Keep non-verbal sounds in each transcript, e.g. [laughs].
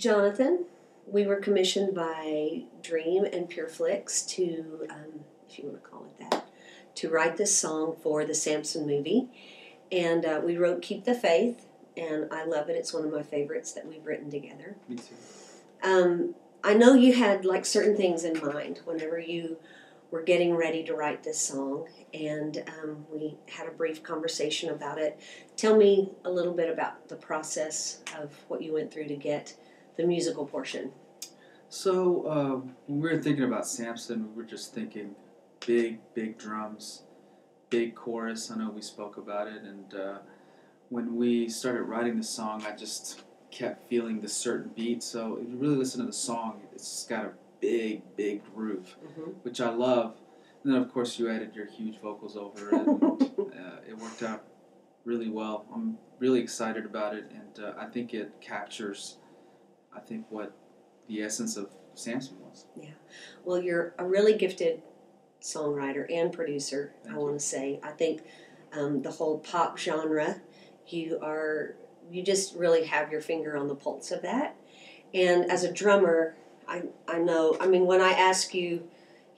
Jonathan, we were commissioned by Dream and Pureflix to, um, if you want to call it that, to write this song for the Samson movie. And uh, we wrote Keep the Faith, and I love it. It's one of my favorites that we've written together. Me too. Um, I know you had like certain things in mind whenever you were getting ready to write this song, and um, we had a brief conversation about it. Tell me a little bit about the process of what you went through to get the musical portion. So um, when we were thinking about Samson, we were just thinking big, big drums, big chorus. I know we spoke about it, and uh, when we started writing the song, I just kept feeling this certain beat. So if you really listen to the song, it's got a big, big groove, Mm-hmm. which I love. And then of course you added your huge vocals over it. And, [laughs] uh, it worked out really well. I'm really excited about it, and uh, I think it captures, I think what the essence of Samson was. Yeah. Well, you're a really gifted songwriter and producer, Thank I want to say. I think um, the whole pop genre, you are, you just really have your finger on the pulse of that. And as a drummer, I, I know, I mean, when I ask you,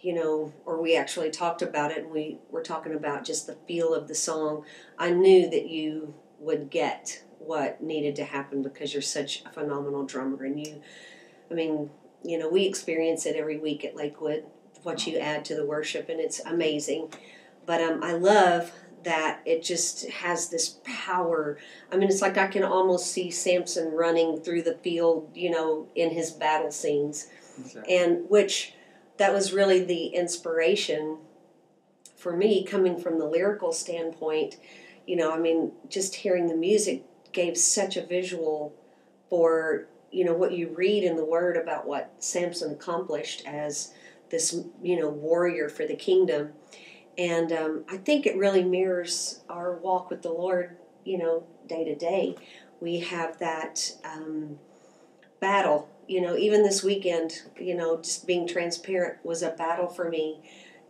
you know, or we actually talked about it and we were talking about just the feel of the song, I knew that you would get what needed to happen because you're such a phenomenal drummer. And you, I mean, you know, we experience it every week at Lakewood, what you add to the worship, and it's amazing. But um, I love that it just has this power. I mean, it's like I can almost see Samson running through the field, you know, in his battle scenes Exactly. and which that was really the inspiration for me coming from the lyrical standpoint you know i mean just hearing the music gave such a visual for you know what you read in the word about what samson accomplished as this you know warrior for the kingdom. And um, i think it really mirrors our walk with the lord you know day to day. We have that um, battle you know even this weekend you know just being transparent was a battle for me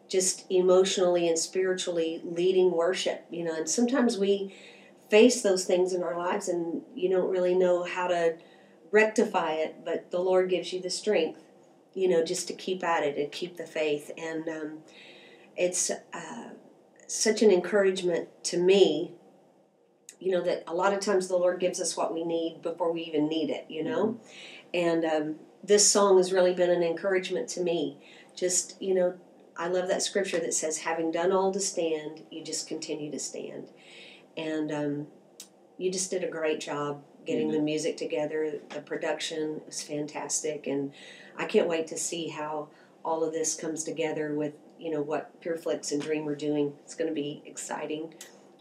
just emotionally and spiritually leading worship you know. And sometimes we face those things in our lives and you don't really know how to rectify it but the lord gives you the strength you know just to keep at it and keep the faith. And um, it's uh, such an encouragement to me you know that a lot of times the lord gives us what we need before we even need it you know? And um, this song has really been an encouragement to me. Just you know i love that scripture that says having done all to stand you just continue to stand and um, you just did a great job getting the music together. The production was fantastic and i can't wait to see how all of this comes together with you know what pureflix and dream are doing. It's going to be exciting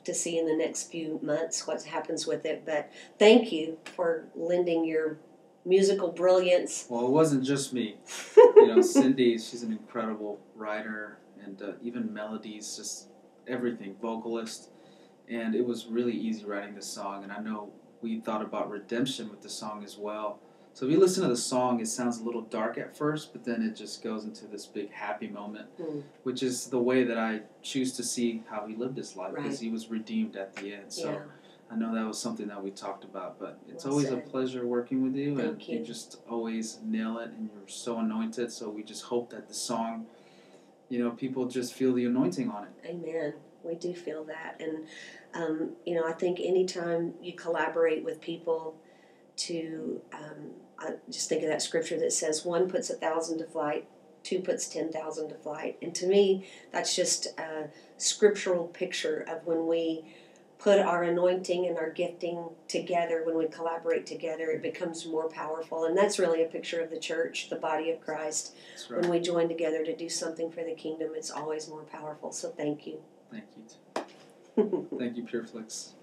to see in the next few months what happens with it. But thank you for lending your musical brilliance. Well, it wasn't just me. [laughs] You know, Cindy, she's an incredible writer, and uh, even melodies, just everything, vocalist. And it was really easy writing this song. And I know we thought about redemption with the song as well. So if you listen to the song, it sounds a little dark at first, but then it just goes into this big happy moment, Mm. which is the way that I choose to see how he lived his life Right. because he was redeemed at the end. So yeah I know that was something that we talked about, but it's Well always said. a pleasure working with you, and you. you just always nail it, and you're so anointed. So we just hope that the song, you know, people just feel the anointing on it. Amen. We do feel that. And, um, you know, I think anytime you collaborate with people to, um, I just think of that scripture that says one puts a thousand to flight, two puts 10,000 to flight. And to me, that's just a scriptural picture of when we put our anointing and our gifting together, when we collaborate together, it becomes more powerful. And that's really a picture of the church, the body of Christ. Right. When we join together to do something for the kingdom, it's always more powerful. So thank you. Thank you. [laughs] Thank you, Pureflix.